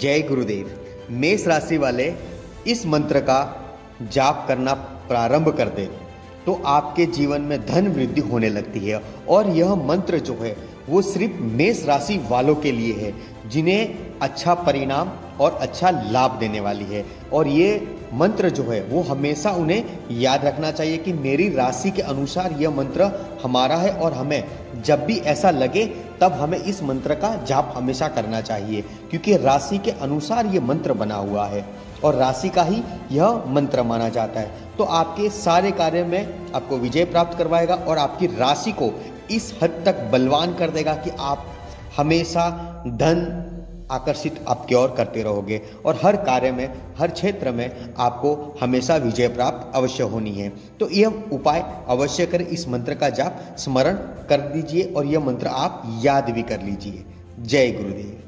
जय गुरुदेव। मेष राशि वाले इस मंत्र का जाप करना प्रारंभ कर दे। तो आपके जीवन में धन वृद्धि होने लगती है और यह मंत्र जो है, वो सिर्फ़ मेष राशि वालों के लिए है, जिन्हें अच्छा परिणाम और अच्छा लाभ देने वाली है। और ये मंत्र जो है, वो हमेशा उन्हें याद रखना चाहिए कि मेरी राशि के अनुसार यह मंत्र हमारा है और हमें जब भी ऐसा लगे, तब हमें इस मंत्र का जाप हमेशा करना चाहिए, क्योंकि राशि के अनुसार ये मंत्र बना हुआ है और राशि का ही यह मंत्र माना जाता है। तो आपके सारे कार्य में आपको विजय प्राप्त करवाएगा और आपकी राशि को इस हद तक बलवान कर देगा कि आप हमेशा धन आकर्षित आप की ओर करते रहोगे। और हर कार्य में, हर क्षेत्र में आपको हमेशा विजय प्राप्त अवश्य होनी है। तो यह उपाय अवश्य कर इस मंत्र का जाप स्मरण कर दीजिए और यह मंत्र आप याद भी कर लीजिए। जय गुरुदेव।